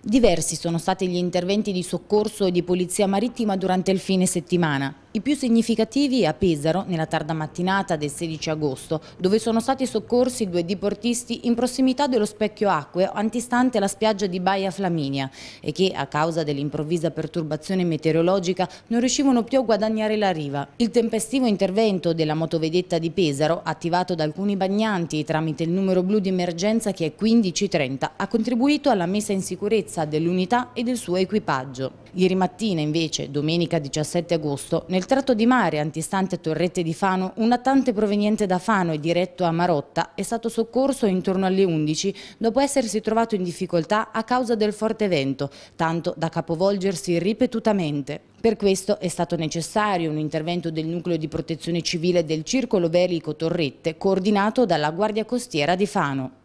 Diversi sono stati gli interventi di soccorso e di polizia marittima durante il fine settimana. I più significativi a Pesaro, nella tarda mattinata del 16 agosto, dove sono stati soccorsi due diportisti in prossimità dello specchio acqueo antistante la spiaggia di Baia Flaminia e che, a causa dell'improvvisa perturbazione meteorologica, non riuscivano più a guadagnare la riva. Il tempestivo intervento della motovedetta di Pesaro, attivato da alcuni bagnanti tramite il numero blu di emergenza che è 1530, ha contribuito alla messa in sicurezza dell'unità e del suo equipaggio. Ieri mattina, invece, domenica 17 agosto, nel tratto di mare antistante Torrette di Fano, un natante proveniente da Fano e diretto a Marotta è stato soccorso intorno alle 11 dopo essersi trovato in difficoltà a causa del forte vento, tanto da capovolgersi ripetutamente. Per questo è stato necessario un intervento del nucleo di protezione civile del circolo velico Torrette, coordinato dalla Guardia Costiera di Fano.